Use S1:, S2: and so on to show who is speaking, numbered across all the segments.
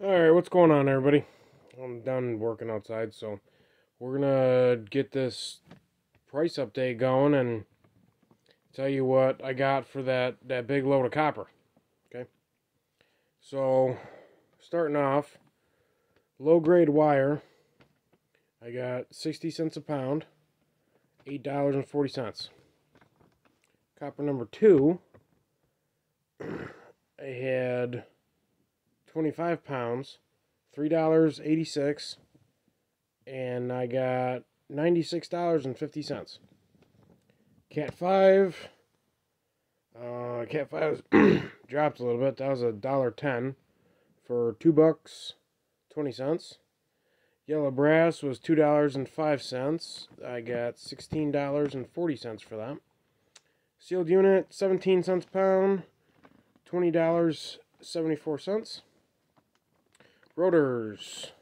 S1: Alright, what's going on everybody? I'm done working outside, so we're gonna get this price update going and tell you what I got for that, that big load of copper. Okay? So, starting off, low grade wire, I got 60 cents a pound, $8.40. Copper number two, I had 25 pounds, $3.86, and I got $96.50. Cat 5, uh, Cat 5 dropped a little bit. That was a dollar ten for two bucks, 20 cents. Yellow brass was $2.05. I got $16.40 for that. Sealed unit, 17 cents pound, $20.74. Rotors.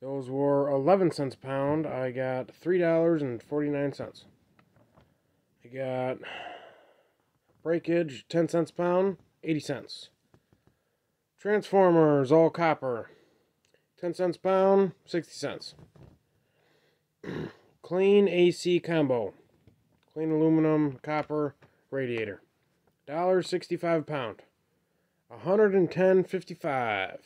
S1: Those were 11 cents a pound. I got $3.49. I got breakage, 10 cents a pound, 80 cents. Transformers, all copper, 10 cents a pound, 60 cents. Clean AC combo, clean aluminum, copper, radiator. $1.65 a pound. 110.55.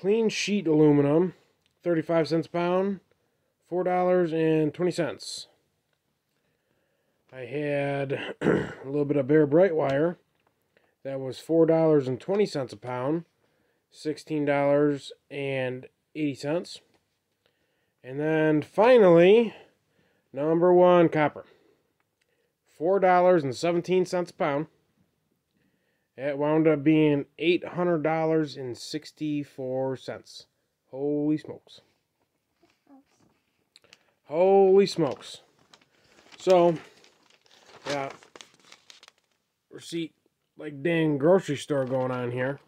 S1: Clean sheet aluminum, 35 cents a pound, $4.20. I had a little bit of bare bright wire. That was $4.20 a pound, $16.80. And then finally, number one copper. $4.17 a pound. It wound up being $800.64. Holy smokes. Holy smokes. So, yeah, receipt like dang grocery store going on here.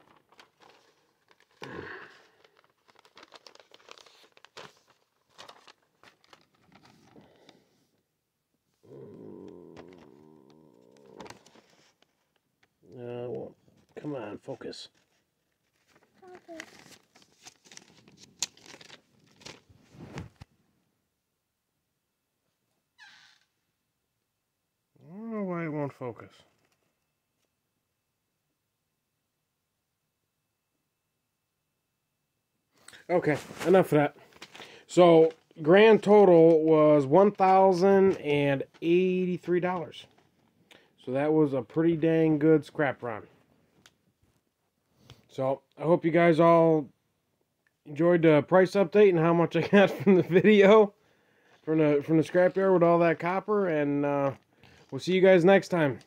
S1: Uh, well, come on, focus. I don't know why it won't focus. Okay, enough of that. So, grand total was $1,083. So that was a pretty dang good scrap run. So, I hope you guys all enjoyed the price update and how much I got from the video from the from the scrapyard with all that copper and uh, we'll see you guys next time.